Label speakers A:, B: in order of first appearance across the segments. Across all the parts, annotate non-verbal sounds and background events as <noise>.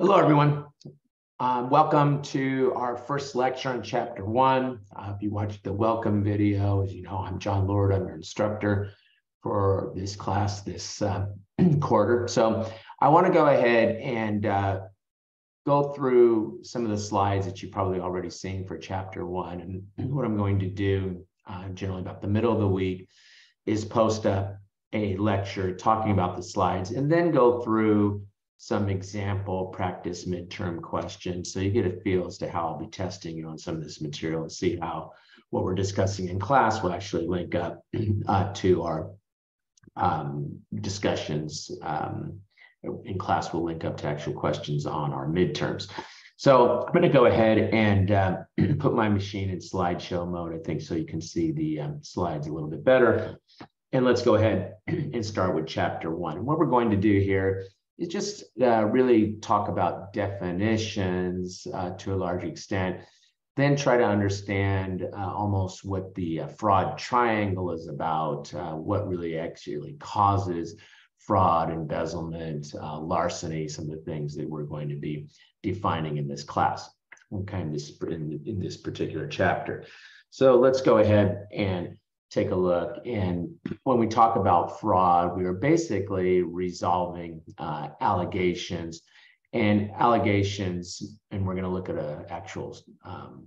A: Hello, everyone. Um, welcome to our first lecture on chapter one. Uh, if you watched the welcome video, as you know, I'm John Lord. I'm your instructor for this class this uh, <clears throat> quarter. So I want to go ahead and uh, go through some of the slides that you've probably already seen for chapter one. And what I'm going to do uh, generally about the middle of the week is post a, a lecture talking about the slides and then go through some example practice midterm questions. So you get a feel as to how I'll be testing you on some of this material and see how what we're discussing in class will actually link up <clears throat> uh, to our um, discussions um, in class will link up to actual questions on our midterms. So I'm going to go ahead and uh, <clears throat> put my machine in slideshow mode, I think, so you can see the um, slides a little bit better. And let's go ahead <clears throat> and start with chapter one. And what we're going to do here is just uh, really talk about definitions uh, to a large extent, then try to understand uh, almost what the uh, fraud triangle is about, uh, what really actually causes fraud, embezzlement, uh, larceny, some of the things that we're going to be defining in this class, okay, in this, in, in this particular chapter. So let's go ahead and take a look. And when we talk about fraud, we are basically resolving uh, allegations and allegations, and we're going to look at a actual um,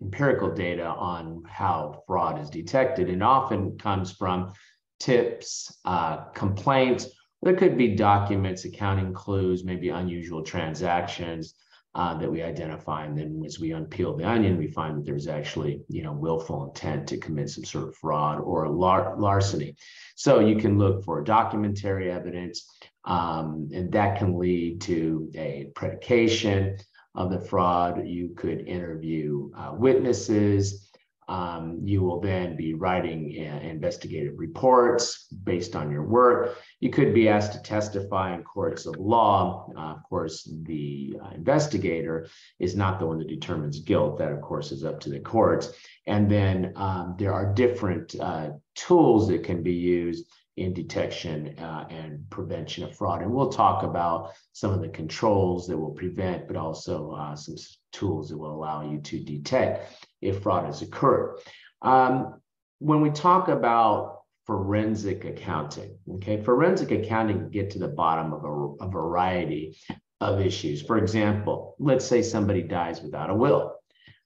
A: empirical data on how fraud is detected, and often comes from tips, uh, complaints. There could be documents, accounting clues, maybe unusual transactions uh, that we identify. And then as we unpeel the onion, we find that there's actually, you know, willful intent to commit some sort of fraud or lar larceny. So you can look for documentary evidence, um, and that can lead to a predication of the fraud. You could interview uh, witnesses. Um, you will then be writing uh, investigative reports based on your work. You could be asked to testify in courts of law. Uh, of course, the uh, investigator is not the one that determines guilt. That, of course, is up to the courts. And then um, there are different uh, tools that can be used in detection uh, and prevention of fraud. And we'll talk about some of the controls that will prevent, but also uh, some tools that will allow you to detect if fraud has occurred. Um, when we talk about forensic accounting, okay, forensic accounting can get to the bottom of a, a variety of issues. For example, let's say somebody dies without a will.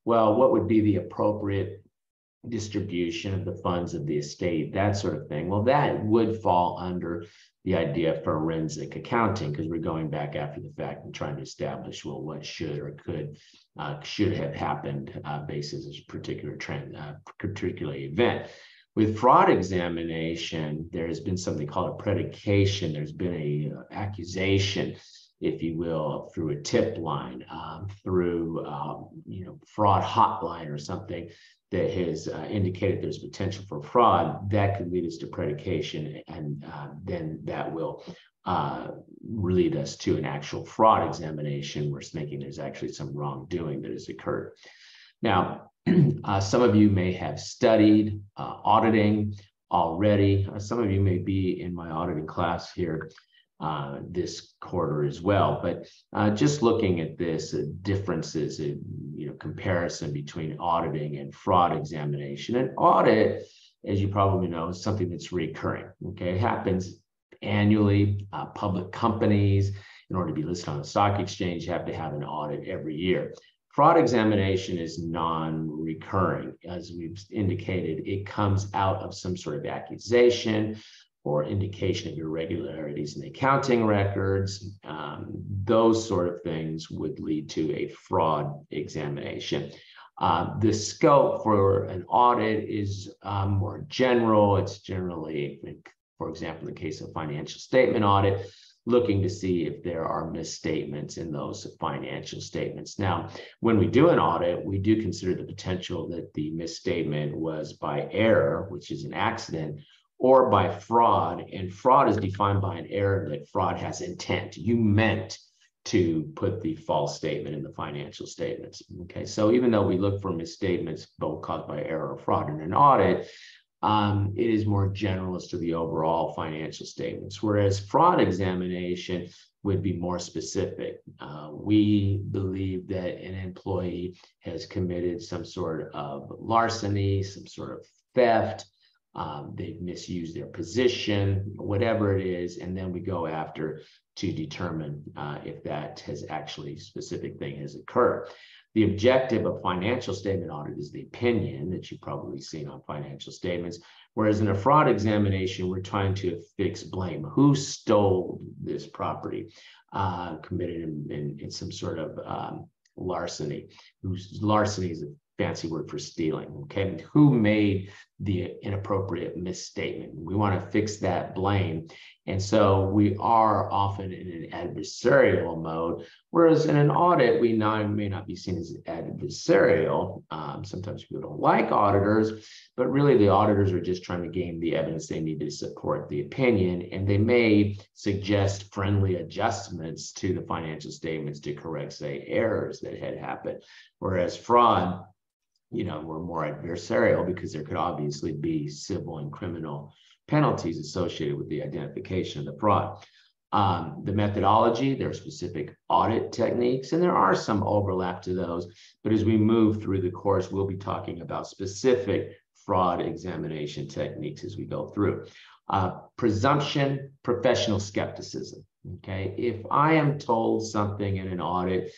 A: Well, what would be the appropriate distribution of the funds of the estate, that sort of thing. Well, that would fall under the idea of forensic accounting because we're going back after the fact and trying to establish, well, what should or could uh, should have happened uh, based on this particular trend, uh, particular event. With fraud examination, there has been something called a predication. There's been a uh, accusation if you will, through a tip line, um, through um, you know fraud hotline or something that has uh, indicated there's potential for fraud, that could lead us to predication, and uh, then that will uh, lead us to an actual fraud examination where it's making there's actually some wrongdoing that has occurred. Now, <clears throat> uh, some of you may have studied uh, auditing already. Uh, some of you may be in my auditing class here uh, this quarter as well. But uh, just looking at this uh, differences in you know comparison between auditing and fraud examination. And audit, as you probably know, is something that's recurring. Okay, it happens annually. Uh, public companies, in order to be listed on the stock exchange, have to have an audit every year. Fraud examination is non-recurring. As we've indicated, it comes out of some sort of accusation, or indication of irregularities in the accounting records, um, those sort of things would lead to a fraud examination. Uh, the scope for an audit is um, more general. It's generally, for example, in the case of financial statement audit, looking to see if there are misstatements in those financial statements. Now, when we do an audit, we do consider the potential that the misstatement was by error, which is an accident, or by fraud. And fraud is defined by an error that fraud has intent. You meant to put the false statement in the financial statements. Okay, so even though we look for misstatements, both caused by error or fraud in an audit, um, it is more general as to the overall financial statements. Whereas fraud examination would be more specific. Uh, we believe that an employee has committed some sort of larceny, some sort of theft, um, they've misused their position, whatever it is, and then we go after to determine uh, if that has actually specific thing has occurred. The objective of financial statement audit is the opinion that you've probably seen on financial statements. Whereas in a fraud examination, we're trying to fix blame. Who stole this property, uh, committed in, in, in, some sort of um, larceny? Whose larceny is a fancy word for stealing. Okay, who made the inappropriate misstatement? We want to fix that blame. And so we are often in an adversarial mode, whereas in an audit, we not, may not be seen as adversarial. Um, sometimes people don't like auditors, but really the auditors are just trying to gain the evidence they need to support the opinion, and they may suggest friendly adjustments to the financial statements to correct, say, errors that had happened. Whereas fraud, you know, were more adversarial because there could obviously be civil and criminal penalties associated with the identification of the fraud. Um, the methodology, there are specific audit techniques, and there are some overlap to those. But as we move through the course, we'll be talking about specific fraud examination techniques as we go through. Uh, presumption, professional skepticism. Okay, if I am told something in an audit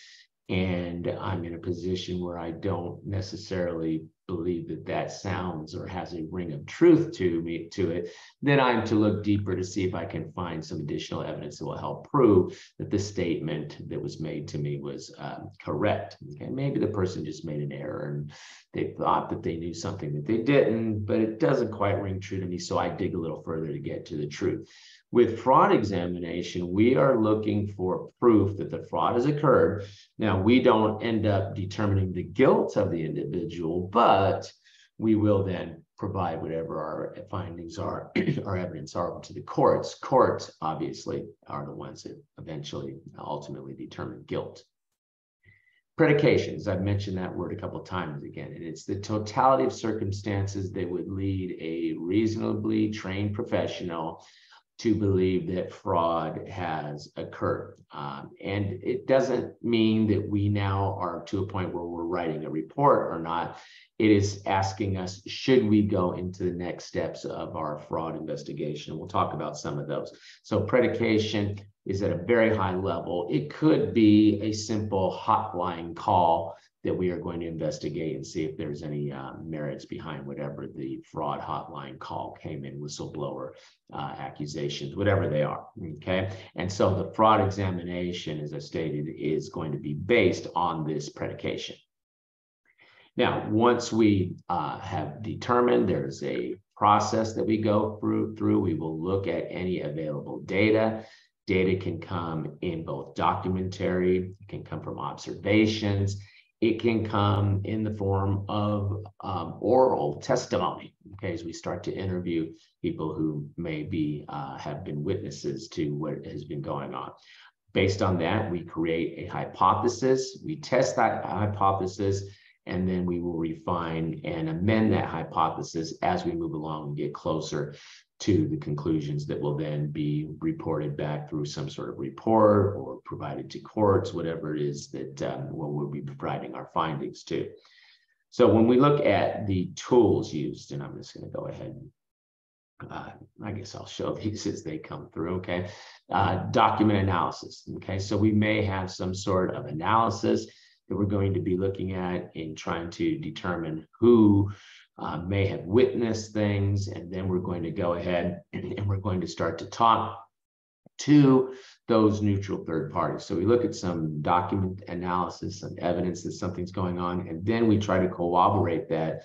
A: and I'm in a position where I don't necessarily believe that that sounds or has a ring of truth to me to it, then I'm to look deeper to see if I can find some additional evidence that will help prove that the statement that was made to me was um, correct. Okay, maybe the person just made an error and they thought that they knew something that they didn't, but it doesn't quite ring true to me. So I dig a little further to get to the truth. With fraud examination, we are looking for proof that the fraud has occurred. Now, we don't end up determining the guilt of the individual, but we will then provide whatever our findings are, <clears throat> our evidence are to the courts. Courts, obviously, are the ones that eventually ultimately determine guilt. Predications, I've mentioned that word a couple times again, and it's the totality of circumstances that would lead a reasonably trained professional to believe that fraud has occurred. Um, and it doesn't mean that we now are to a point where we're writing a report or not. It is asking us, should we go into the next steps of our fraud investigation? We'll talk about some of those. So predication is at a very high level. It could be a simple hotline call that we are going to investigate and see if there's any uh, merits behind whatever the fraud hotline call came in, whistleblower uh, accusations, whatever they are. Okay. And so the fraud examination, as I stated, is going to be based on this predication. Now, once we uh, have determined there's a process that we go through, through, we will look at any available data. Data can come in both documentary, it can come from observations, it can come in the form of um, oral testimony. Okay, as we start to interview people who may be uh, have been witnesses to what has been going on. Based on that, we create a hypothesis. We test that hypothesis, and then we will refine and amend that hypothesis as we move along and get closer to the conclusions that will then be reported back through some sort of report or provided to courts, whatever it is that um, we'll be providing our findings to. So when we look at the tools used, and I'm just going to go ahead and uh, I guess I'll show <laughs> these as they come through, okay? Uh, document analysis, okay? So we may have some sort of analysis that we're going to be looking at in trying to determine who uh, may have witnessed things, and then we're going to go ahead <clears throat> and we're going to start to talk to those neutral third parties. So we look at some document analysis, some evidence that something's going on, and then we try to corroborate that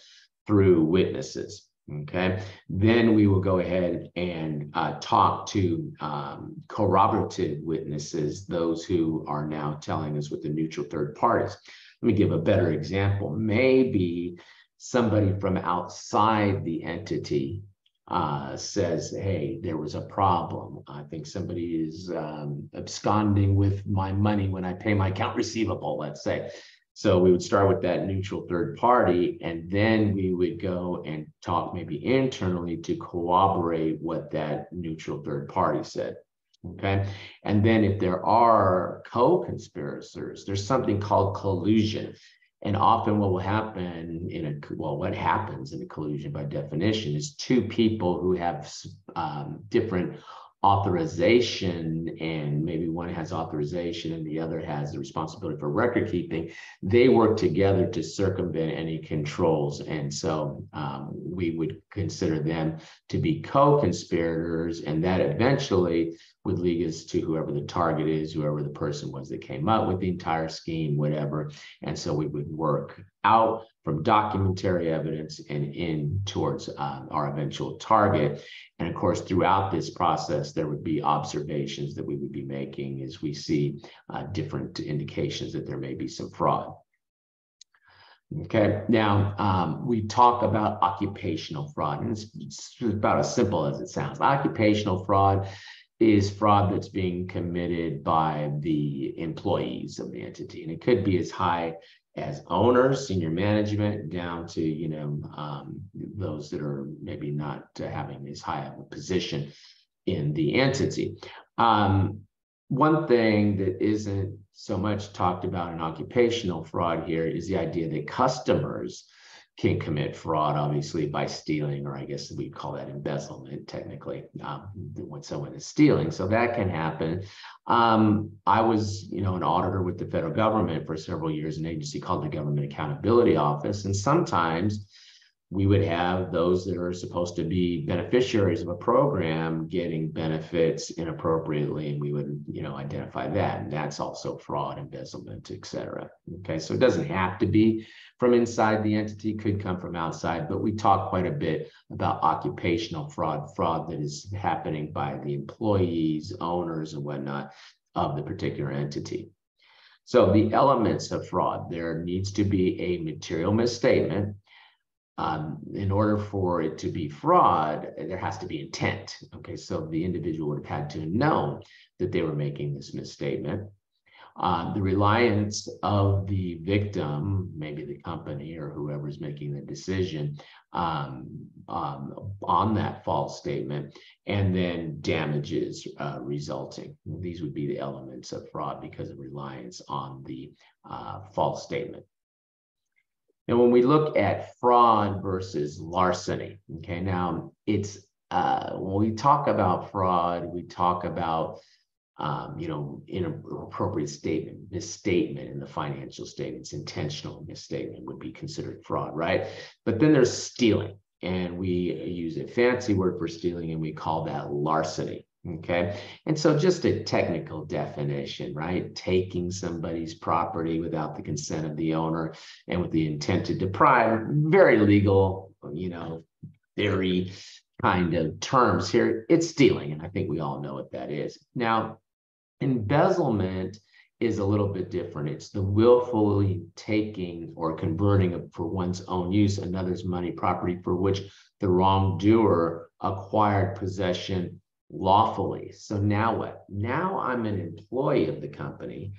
A: through witnesses. Okay, then we will go ahead and uh, talk to um, corroborative witnesses, those who are now telling us with the neutral third parties. Let me give a better example. Maybe somebody from outside the entity uh, says, hey, there was a problem. I think somebody is um, absconding with my money when I pay my account receivable, let's say. So we would start with that neutral third party, and then we would go and talk maybe internally to corroborate what that neutral third party said. Okay. And then if there are co-conspirators, there's something called collusion. And often what will happen in a, well, what happens in a collusion by definition is two people who have um, different authorization and maybe one has authorization and the other has the responsibility for record keeping they work together to circumvent any controls and so um, we would consider them to be co-conspirators and that eventually would lead us to whoever the target is, whoever the person was that came up with the entire scheme, whatever. And so we would work out from documentary evidence and in towards uh, our eventual target. And of course, throughout this process, there would be observations that we would be making as we see uh, different indications that there may be some fraud. Okay, now um, we talk about occupational fraud, and it's, it's, about as simple as it sounds. Occupational fraud is fraud that's being committed by the employees of the entity. And it could be as high as owners, senior management, down to, you know, um, those that are maybe not having as high of a position in the entity. Um, one thing that isn't so much talked about in occupational fraud here is the idea that customers can commit fraud, obviously, by stealing, or I guess we call that embezzlement technically, um, when someone is stealing. So that can happen. Um, I was, you know, an auditor with the federal government for several years, an agency called the Government Accountability Office, and sometimes we would have those that are supposed to be beneficiaries of a program getting benefits inappropriately and we would you know identify that and that's also fraud embezzlement et cetera okay so it doesn't have to be from inside the entity could come from outside but we talk quite a bit about occupational fraud fraud that is happening by the employees owners and whatnot of the particular entity so the elements of fraud there needs to be a material misstatement um, in order for it to be fraud, there has to be intent. Okay, so the individual would have had to know that they were making this misstatement. Uh, the reliance of the victim, maybe the company or whoever's making the decision um, um, on that false statement, and then damages uh, resulting. These would be the elements of fraud because of reliance on the uh, false statement. And when we look at fraud versus larceny, okay, now it's uh, when we talk about fraud, we talk about um, you know, inappropriate statement, misstatement in the financial statements, intentional misstatement would be considered fraud, right? But then there's stealing, and we use a fancy word for stealing, and we call that larceny. Okay. And so just a technical definition, right? Taking somebody's property without the consent of the owner and with the intent to deprive, very legal, you know, theory kind of terms here. It's stealing. And I think we all know what that is. Now, embezzlement is a little bit different. It's the willfully taking or converting for one's own use another's money, property for which the wrongdoer acquired possession lawfully. So now what? Now I'm an employee of the company.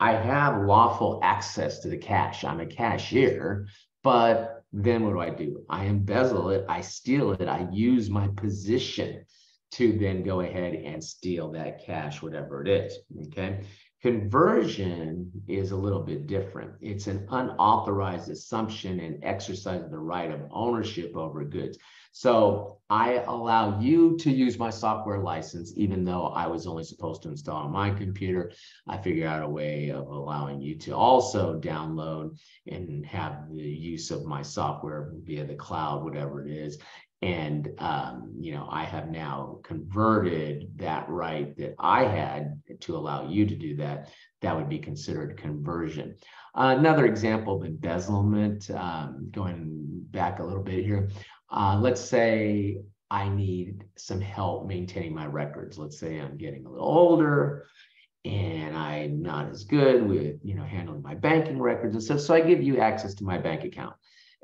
A: I have lawful access to the cash. I'm a cashier, but then what do I do? I embezzle it, I steal it, I use my position to then go ahead and steal that cash, whatever it is. Okay. Conversion is a little bit different. It's an unauthorized assumption and exercise of the right of ownership over goods. So I allow you to use my software license, even though I was only supposed to install on my computer. I figure out a way of allowing you to also download and have the use of my software via the cloud, whatever it is. And, um, you know, I have now converted that right that I had to allow you to do that. That would be considered conversion. Uh, another example of embezzlement, um, going back a little bit here. Uh, let's say I need some help maintaining my records. Let's say I'm getting a little older and I'm not as good with, you know, handling my banking records and stuff. So I give you access to my bank account.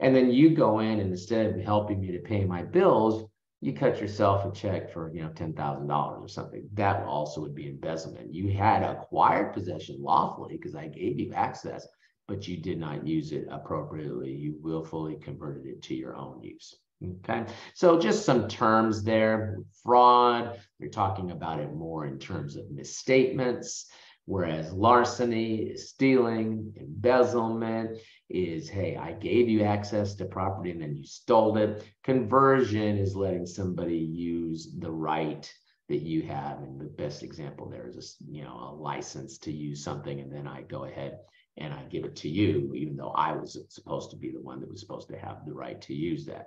A: And then you go in and instead of helping me to pay my bills, you cut yourself a check for, you know, $10,000 or something. That also would be embezzlement. You had acquired possession lawfully because I gave you access, but you did not use it appropriately. You willfully converted it to your own use. Okay, so just some terms there. Fraud, they're talking about it more in terms of misstatements, whereas larceny stealing, embezzlement is, hey, I gave you access to property and then you stole it. Conversion is letting somebody use the right that you have. And the best example there is, a, you know, a license to use something and then I go ahead and I give it to you, even though I was supposed to be the one that was supposed to have the right to use that.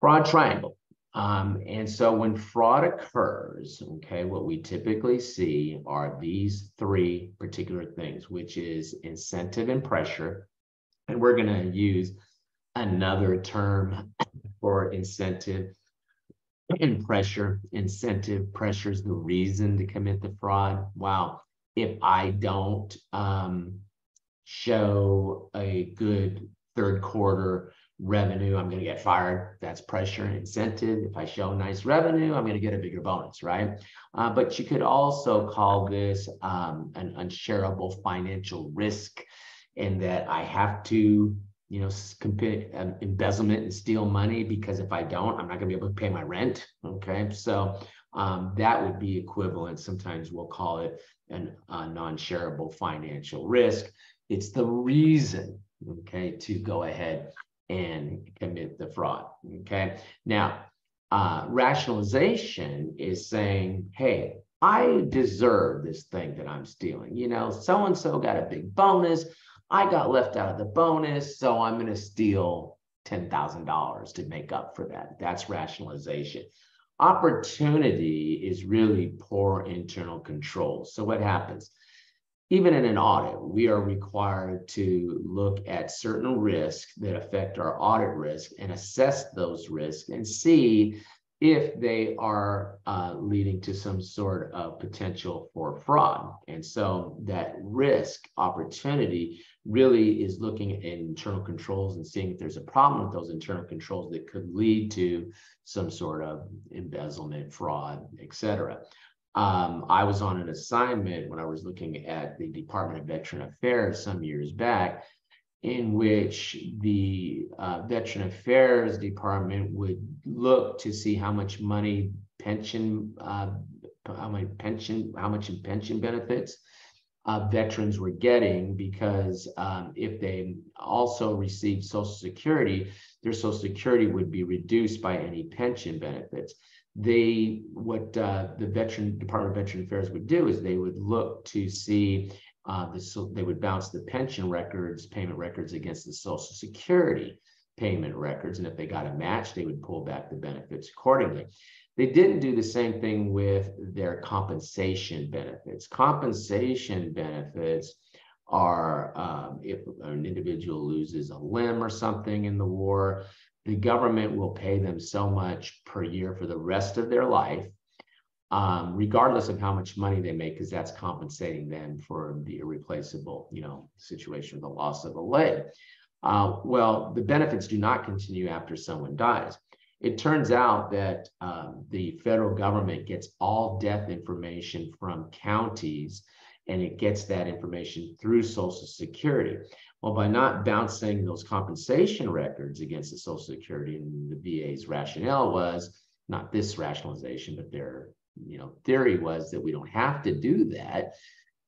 A: Fraud triangle. Um, and so when fraud occurs, okay, what we typically see are these three particular things, which is incentive and pressure. And we're going to use another term <coughs> for incentive and pressure. Incentive pressure is the reason to commit the fraud. Wow. If I don't um, show a good third quarter revenue, I'm going to get fired. That's pressure and incentive. If I show nice revenue, I'm going to get a bigger bonus, right? Uh, but you could also call this um, an unshareable financial risk in that I have to, you know, compete um, embezzlement and steal money because if I don't, I'm not going to be able to pay my rent. Okay. So um, that would be equivalent. Sometimes we'll call it an, a non-shareable financial risk. It's the reason, okay, to go ahead and commit the fraud. Okay. Now, uh, rationalization is saying, hey, I deserve this thing that I'm stealing. You know, so and so got a big bonus. I got left out of the bonus. So I'm going to steal $10,000 to make up for that. That's rationalization. Opportunity is really poor internal control. So what happens? Even in an audit, we are required to look at certain risks that affect our audit risk and assess those risks and see if they are uh, leading to some sort of potential for fraud. And so that risk opportunity really is looking at internal controls and seeing if there's a problem with those internal controls that could lead to some sort of embezzlement, fraud, et cetera. Um, I was on an assignment when I was looking at the Department of Veteran Affairs some years back, in which the uh, Veteran Affairs Department would look to see how much money pension, uh, how much pension, how much in pension benefits uh, veterans were getting, because um, if they also received Social Security, their Social Security would be reduced by any pension benefits they what uh, the veteran Department of Veteran Affairs would do is they would look to see uh, the so they would bounce the pension records, payment records against the Social Security payment records, and if they got a match, they would pull back the benefits accordingly. They didn't do the same thing with their compensation benefits. Compensation benefits are um, if an individual loses a limb or something in the war, the government will pay them so much per year for the rest of their life, um, regardless of how much money they make, because that's compensating them for the irreplaceable, you know, situation, of the loss of a leg. Uh, well, the benefits do not continue after someone dies. It turns out that um, the federal government gets all death information from counties and it gets that information through Social Security. Well, by not bouncing those compensation records against the Social Security, and the VA's rationale was not this rationalization, but their you know theory was that we don't have to do that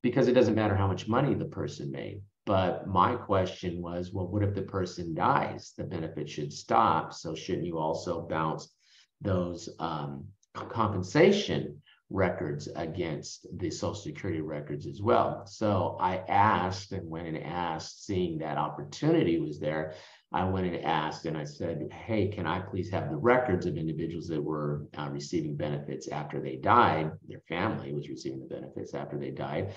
A: because it doesn't matter how much money the person made. But my question was, well, what if the person dies? The benefit should stop. So shouldn't you also bounce those um, compensation records against the Social Security records as well. So I asked and went and asked, seeing that opportunity was there, I went and asked and I said, hey, can I please have the records of individuals that were uh, receiving benefits after they died? Their family was receiving the benefits after they died.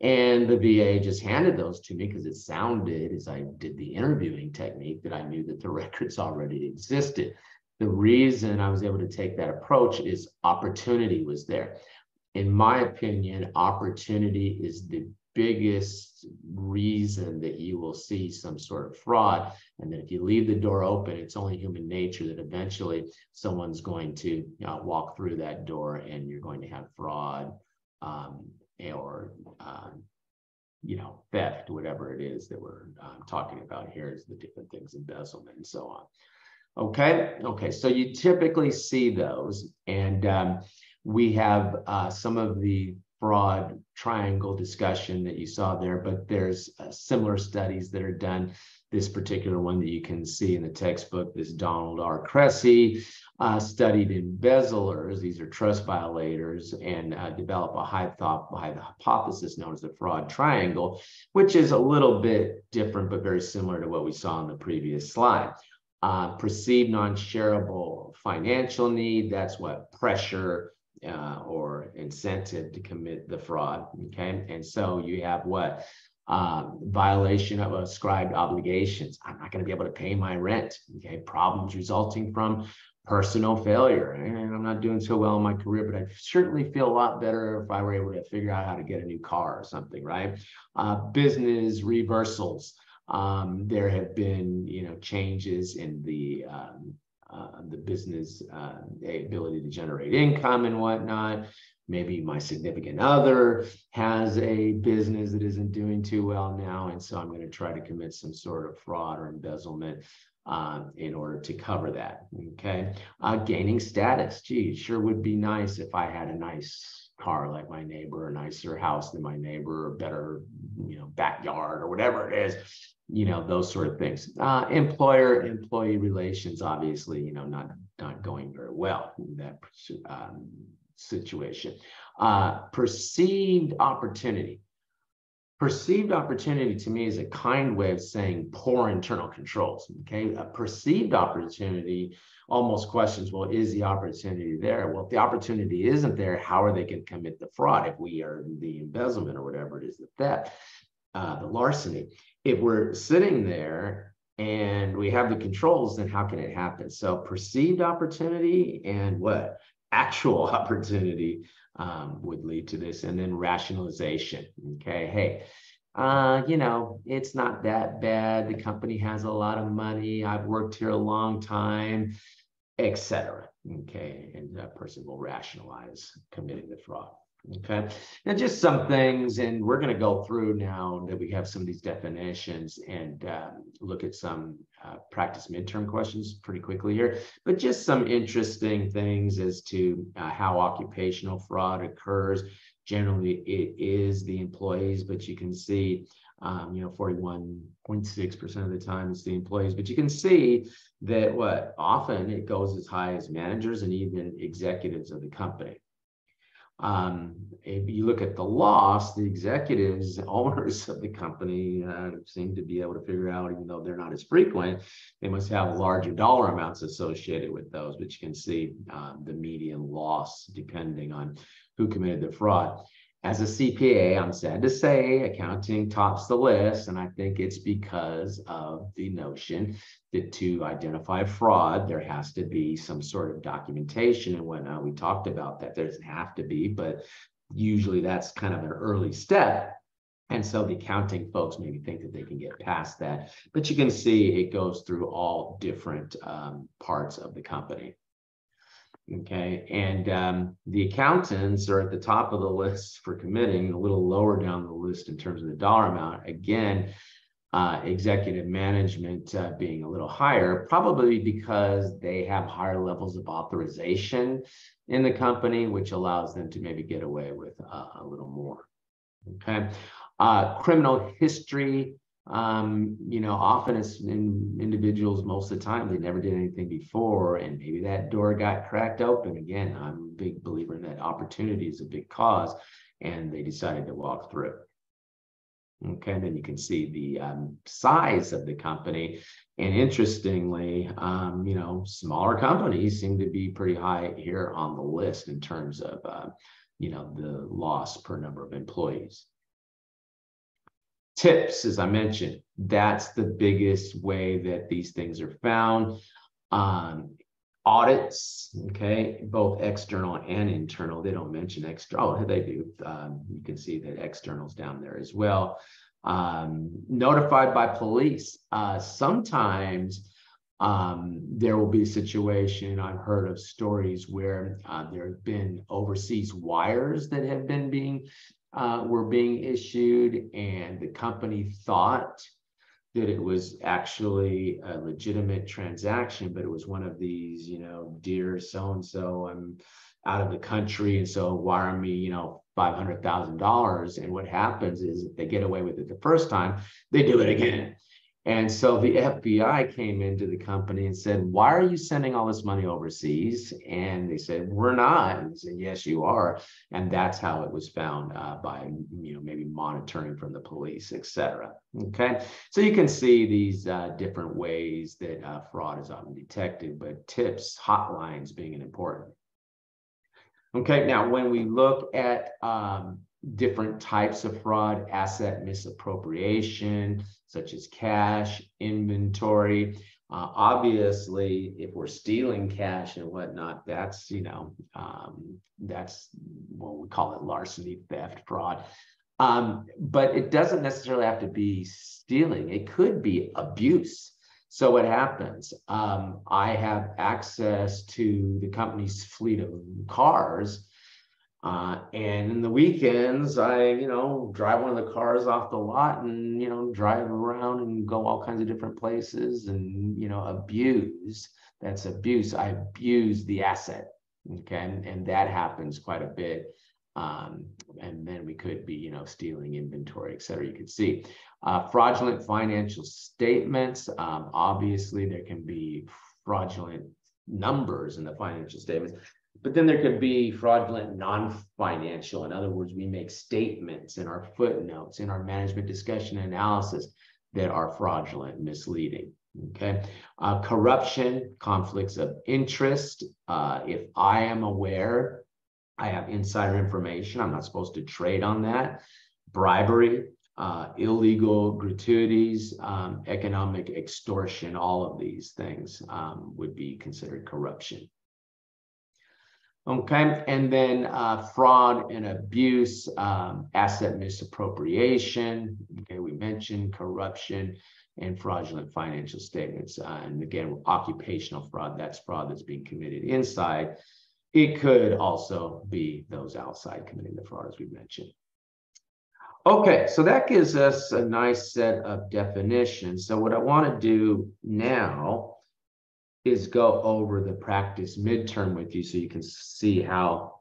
A: And the VA just handed those to me because it sounded, as I did the interviewing technique, that I knew that the <laughs> records already existed. The reason I was able to take that approach is opportunity was there. In my opinion, opportunity is the biggest reason that you will see some sort of fraud. And that if you leave the door open, it's only human nature that eventually someone's going to you know, walk through that door and you're going to have fraud um, or um, you know, theft, whatever it is that we're um, talking about here is the different things, embezzlement and so on. Okay, okay, so you typically see those, and um, we have uh, some of the fraud triangle discussion that you saw there, but there's uh, similar studies that are done. This particular one that you can see in the textbook, this Donald R. Cressey uh, studied embezzlers, these are trust violators, and uh, develop a high thought by the hypothesis known as the fraud triangle, which is a little bit different, but very similar to what we saw in the previous slide. Uh, perceived non-shareable financial need, that's what pressure, uh, or incentive to commit the fraud. Okay. And so you have what? Um, violation of ascribed obligations. I'm not going to be able to pay my rent. Okay. Problems resulting from personal failure. And I'm not doing so well in my career, but I'd certainly feel a lot better if I were able to figure out how to get a new car or something, right? Uh, business reversals. Um, there have been, you know, changes in the um, uh, the business uh, ability to generate income and whatnot. Maybe my significant other has a business that isn't doing too well now. And so I'm going to try to commit some sort of fraud or embezzlement uh, in order to cover that. Okay. Uh, gaining status. Gee, sure would be nice if I had a nice car like my neighbor, a nicer house than my neighbor, a better, you know, backyard or whatever it is you know those sort of things. Uh, employer employee relations obviously you know not not going very well in that um, situation. Uh, perceived opportunity. Perceived opportunity to me is a kind way of saying poor internal controls okay? A perceived opportunity almost questions well is the opportunity there? Well if the opportunity isn't there how are they going to commit the fraud if we are the embezzlement or whatever it is the theft uh, the larceny if we're sitting there and we have the controls, then how can it happen? So perceived opportunity and what actual <laughs> opportunity um, would lead to this, and then rationalization. Okay, hey, uh, you know, it's not that bad. The company has a lot of money. I've worked here a long time, etc. Okay, and that person will rationalize committing the fraud. Okay, now just some things, and we're going to go through now that we have some of these definitions and um, look at some uh, practice midterm questions pretty quickly here. But just some interesting things as to uh, how occupational fraud occurs. Generally, it is the employees, but you can see, um, you know, 41.6% of the time it's the employees. But you can see that what often it goes as high as managers and even executives of the company. Um, if you look at the loss, the executives, owners of the company uh, seem to be able to figure out, even though they're not as frequent, they must have larger dollar amounts associated with those. But you can see um, the median loss depending on who committed the fraud as a CPA, I'm sad to say accounting tops the list. And I think it's because of the notion that to identify fraud, there has to be some sort of documentation and whatnot. We talked about that. There doesn't have to be, but usually that's kind of an early step. And so the accounting folks maybe think that they can get past that. But you can see it goes through all different um, parts of the company. Okay, and um, the accountants are at the top of the list for committing, a little lower down the list in terms of the dollar amount. Again, uh, executive management uh, being a little higher, probably because they have higher levels of authorization in the company, which allows them to maybe get away with uh, a little more. Okay, uh, criminal history um, you know, often it's in individuals most of the time they never did anything before, and maybe that door got cracked open. Again, I'm a big believer in that opportunity is a big cause, and they decided to walk through. Okay, and then you can see the um, size of the company. And interestingly, um, you know, smaller companies seem to be pretty high here on the list in terms of, uh, you know, the loss per number of employees. Tips, as I mentioned, that's the biggest way that these things are found. Um, audits, okay, both external and internal. They don't mention external. Oh, they do. Um, you can see that externals down there as well. Um, notified by police. Uh, sometimes um, there will be a situation. I've heard of stories where uh, there have been overseas wires that have been being uh, were being issued, and the company thought that it was actually a legitimate transaction, but it was one of these, you know, dear so and so, I'm out of the country, and so wire me, you know, five hundred thousand dollars. And what happens is, if they get away with it the first time, they do it again. And so the FBI came into the company and said, Why are you sending all this money overseas? And they said, We're not. And they said, Yes, you are. And that's how it was found uh, by, you know, maybe monitoring from the police, et cetera. Okay. So you can see these uh, different ways that uh, fraud is often detected, but tips, hotlines being an important. Okay. Now, when we look at um, different types of fraud, asset misappropriation, such as cash, inventory. Uh, obviously, if we're stealing cash and whatnot, that's, you know, um, that's what we call it larceny, theft, fraud. Um, but it doesn't necessarily have to be stealing. It could be abuse. So what happens? Um, I have access to the company's fleet of cars uh, and in the weekends, I, you know, drive one of the cars off the lot and, you know, drive around and go all kinds of different places and, you know, abuse. That's abuse. I abuse the asset. Okay. And, and that happens quite a bit. Um, and then we could be, you know, stealing inventory, et cetera. You can see uh, fraudulent financial statements. Um, obviously, there can be fraudulent numbers in the financial statements. But then there could be fraudulent non-financial. In other words, we make statements in our footnotes, in our management discussion analysis that are fraudulent, misleading. Okay. Uh, corruption, conflicts of interest. Uh, if I am aware, I have insider information, I'm not supposed to trade on that. Bribery, uh, illegal gratuities, um, economic extortion, all of these things um, would be considered corruption. Okay, and then uh, fraud and abuse, um, asset misappropriation. Okay, we mentioned corruption and fraudulent financial statements. Uh, and again, occupational fraud, that's fraud that's being committed inside. It could also be those outside committing the fraud, as we mentioned. Okay, so that gives us a nice set of definitions. So what I want to do now is go over the practice midterm with you so you can see how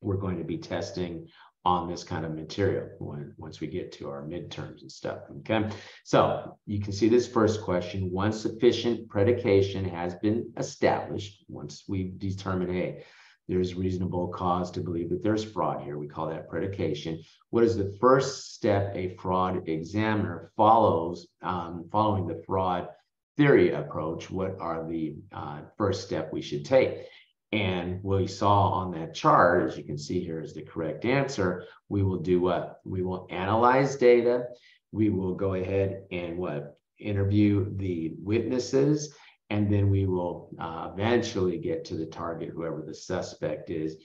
A: we're going to be testing on this kind of material when once we get to our midterms and stuff. Okay, so you can see this first question. Once sufficient predication has been established, once we've determined, hey, there's reasonable cause to believe that there's fraud here. We call that predication. What is the first step a fraud examiner follows um, following the fraud theory approach, what are the uh, first step we should take? And what we saw on that chart, as you can see here is the correct answer. We will do what? We will analyze data. We will go ahead and what? Interview the witnesses. And then we will uh, eventually get to the target, whoever the suspect is.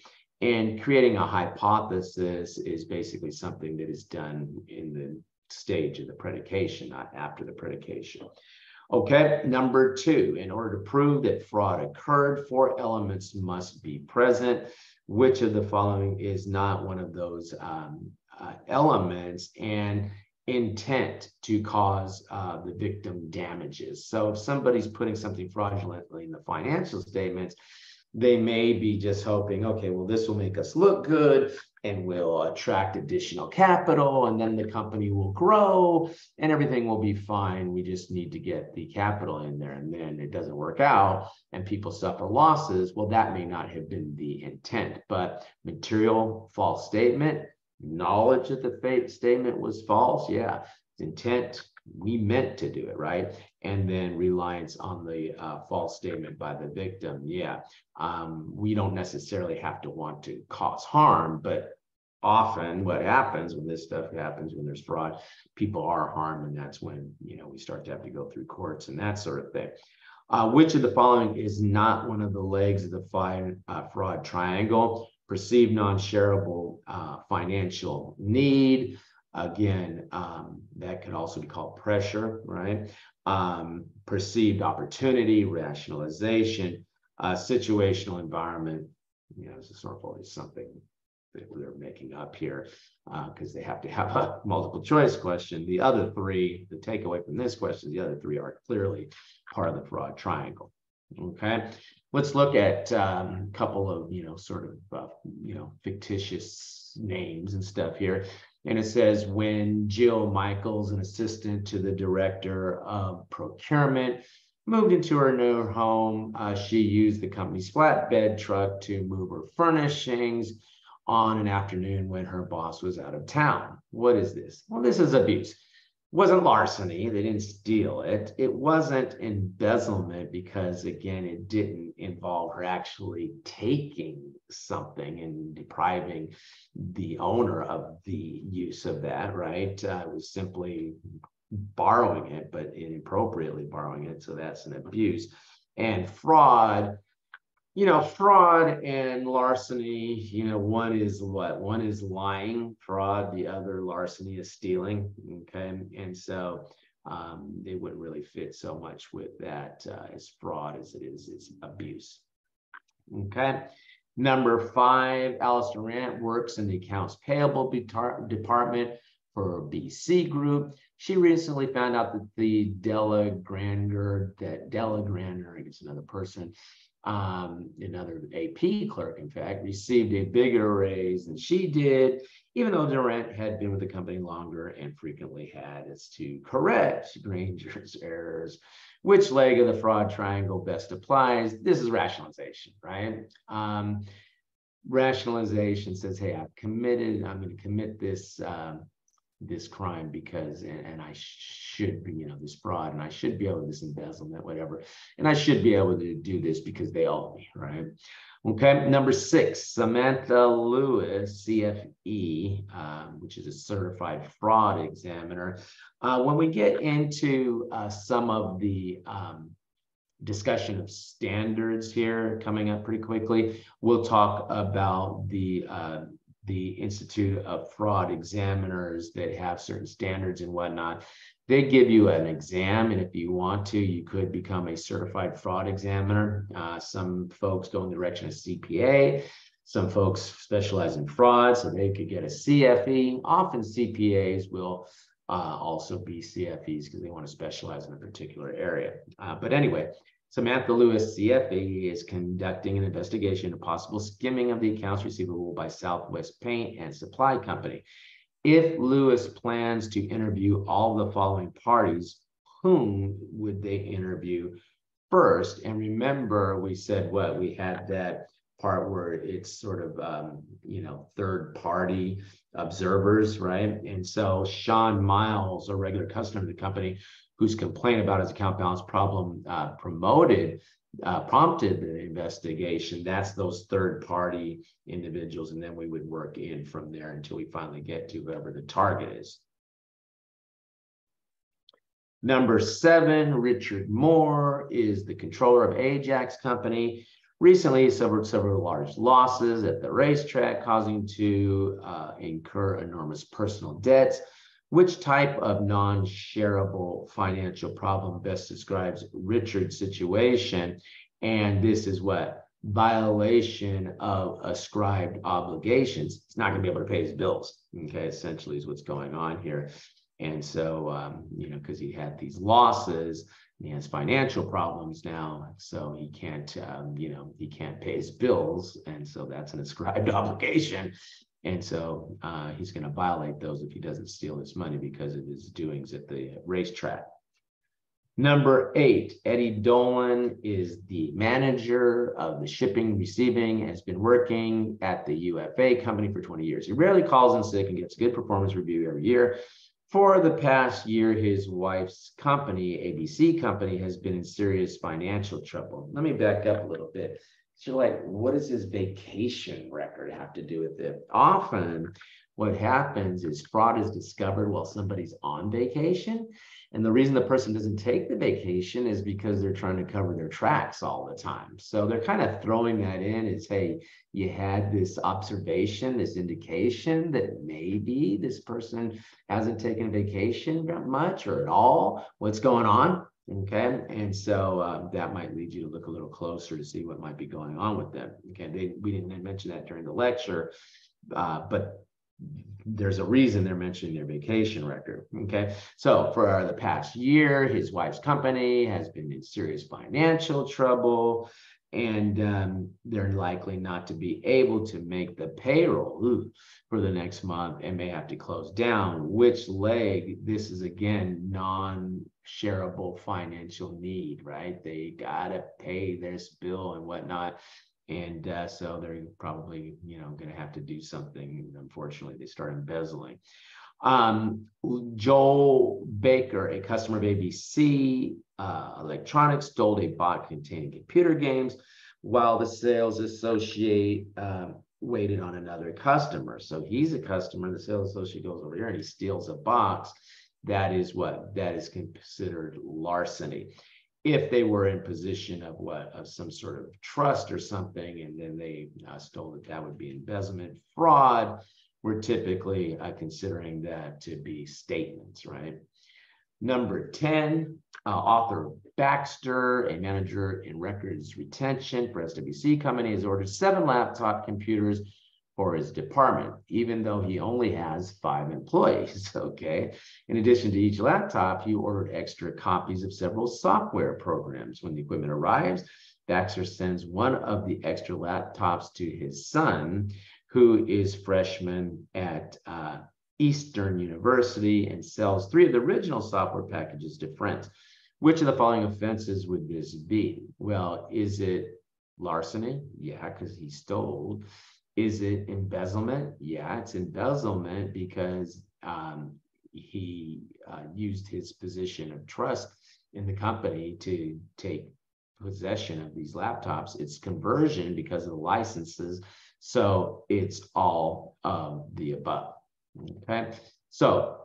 A: And creating a hypothesis is basically something that is done in the stage of the predication, not after the predication. Okay, number two, in order to prove that fraud occurred, four elements must be present. Which of the following is not one of those um, uh, elements? And intent to cause uh, the victim damages. So if somebody's putting something fraudulently in the financial statements, they may be just hoping, okay, well, this will make us look good and we'll attract additional capital, and then the company will grow and everything will be fine. We just need to get the capital in there, and then it doesn't work out and people suffer losses. Well, that may not have been the intent, but material false statement, knowledge that the statement was false, yeah, intent we meant to do it right and then reliance on the uh, false statement by the victim. Yeah um, we don't necessarily have to want to cause harm but often what happens when this stuff happens when there's fraud people are harmed and that's when you know we start to have to go through courts and that sort of thing. Uh, which of the following is not one of the legs of the uh, fraud triangle? Perceived non-shareable uh, financial need. Again, um, that could also be called pressure, right? Um, perceived opportunity, rationalization, uh, situational environment. You know, this is sort of something that they're making up here because uh, they have to have a <laughs> multiple choice question. The other three, the takeaway from this question, the other three are clearly part of the fraud triangle. Okay, let's look at um, a couple of you know sort of uh, you know fictitious names and stuff here. And it says when Jill Michaels, an assistant to the director of procurement, moved into her new home, uh, she used the company's flatbed truck to move her furnishings on an afternoon when her boss was out of town. What is this? Well, this is abuse. Wasn't larceny. They didn't steal it. It wasn't embezzlement because, again, it didn't involve her actually taking something and depriving the owner of the use of that, right? Uh, it was simply borrowing it, but inappropriately borrowing it. So that's an abuse. And fraud you know, fraud and larceny, you know, one is what? One is lying, fraud, the other larceny is stealing. Okay. And so um, they wouldn't really fit so much with that uh, as fraud as it is, is abuse. Okay. Number five, Alice Durant works in the accounts payable department for BC Group. She recently found out that the Della Grander, that Della Grander, I guess another person, um, another AP clerk, in fact, received a bigger raise than she did, even though Durant had been with the company longer and frequently had as to correct Granger's <laughs> errors. Which leg of the fraud triangle best applies? This is rationalization, right? Um, rationalization says, hey, I've committed, I'm going to commit this um, this crime because and, and, I should be, you know, this fraud and I should be able to this embezzlement, whatever. And I should be able to do this because they owe me, right? Okay, number six, Samantha Lewis, CFE, um, which is a certified fraud examiner. Uh, when we get into uh, some of the um, discussion of standards here coming up pretty quickly, we'll talk about the uh, the Institute of Fraud examiners that have certain standards and whatnot. They give you an exam, and if you want to, you could become a certified fraud examiner. Uh, some folks go in the direction of CPA. Some folks specialize in fraud, so they could get a CFE. Often CPAs will uh, also be CFEs because they want to specialize in a particular area. Uh, but anyway, Samantha Lewis, CFE, is conducting an investigation of possible skimming of the accounts receivable by Southwest Paint and Supply Company. If Lewis plans to interview all the following parties, whom would they interview first? And remember, we said what? We had that part where it's sort of, um, you know, third party observers, right? And so Sean Miles, a regular customer of the company, whose complaint about his account balance problem uh, promoted, uh, prompted the investigation. That's those third party individuals. And then we would work in from there until we finally get to whoever the target is. Number seven, Richard Moore is the controller of Ajax Company. Recently, he suffered several large losses at the racetrack, causing to uh, incur enormous personal debts. Which type of non-shareable financial problem best describes Richard's situation? And this is what violation of ascribed obligations. It's not going to be able to pay his bills. Okay, essentially is what's going on here. And so, um, you know, because he had these losses, he has financial problems now, so he can't, um, you know, he can't pay his bills, and so that's an ascribed <laughs> obligation. And so uh, he's going to violate those if he doesn't steal his money because of his doings at the racetrack. Number eight, Eddie Dolan is the manager of the shipping receiving, has been working at the UFA company for 20 years. He rarely calls in sick and gets a good performance review every year. For the past year, his wife's company, ABC Company, has been in serious financial trouble. Let me back up a little bit. So like, what does his vacation record have to do with it? Often what happens is fraud is discovered while somebody's on vacation. And the reason the person doesn't take the vacation is because they're trying to cover their tracks all the time. So they're kind of throwing that in as, hey, you had this observation, this indication that maybe this person hasn't taken a vacation much or at all. What's going on? Okay, and so uh, that might lead you to look a little closer to see what might be going on with them. Okay, they, we didn't mention that during the lecture, uh, but there's a reason they're mentioning their vacation record. Okay. So for the past year, his wife's company has been in serious financial trouble and um, they're likely not to be able to make the payroll ooh, for the next month and may have to close down. Which leg? This is again non shareable financial need, right? They got to pay this bill and whatnot. And uh, so they're probably, you know, going to have to do something. Unfortunately, they start embezzling. Um, Joel Baker, a customer of ABC uh, Electronics, stole a bot containing computer games while the sales associate um, waited on another customer. So he's a customer. The sales associate goes over here and he steals a box. That is what that is considered larceny. If they were in position of what of some sort of trust or something, and then they uh, stole it, that would be embezzlement, fraud we're typically uh, considering that to be statements, right? Number 10, uh, Arthur Baxter, a manager in records retention for SWC company, has ordered seven laptop computers for his department, even though he only has five employees. <laughs> Okay. In addition to each laptop, he ordered extra copies of several software programs. When the equipment arrives, Baxter sends one of the extra laptops to his son, who is freshman at uh, Eastern University and sells three of the original software packages to friends. Which of the following offenses would this be? Well, is it larceny? Yeah, because he stole. Is it embezzlement? Yeah, it's embezzlement because um, he uh, used his position of trust in the company to take possession of these laptops. It's conversion because of the licenses so it's all of the above. Okay, so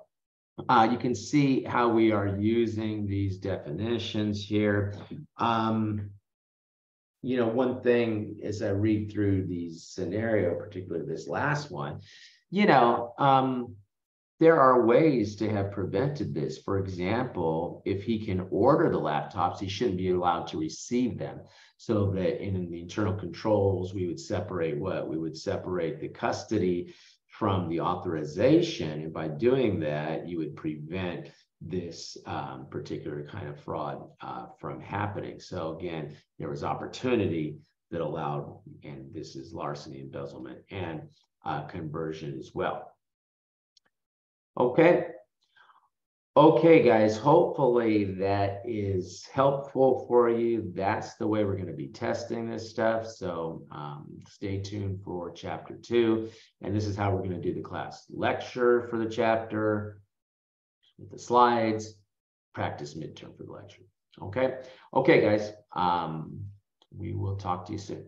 A: uh, you can see how we are using these definitions here. Um, you know, one thing as I read through these scenario, particularly this last one, you know, um, there are ways to have prevented this. For example, if he can order the laptops, he shouldn't be allowed to receive them. So that in the internal controls, we would separate what? We would separate the custody from the authorization. And by doing that, you would prevent this um, particular kind of fraud uh, from happening. So again, there was opportunity that allowed, and this is larceny, embezzlement, and uh, conversion as well. Okay. Okay, guys, hopefully that is helpful for you. That's the way we're going to be testing this stuff. So um, stay tuned for chapter two. And this is how we're going to do the class lecture for the chapter with the slides, practice midterm for the lecture. Okay. Okay, guys, um, we will talk to you soon.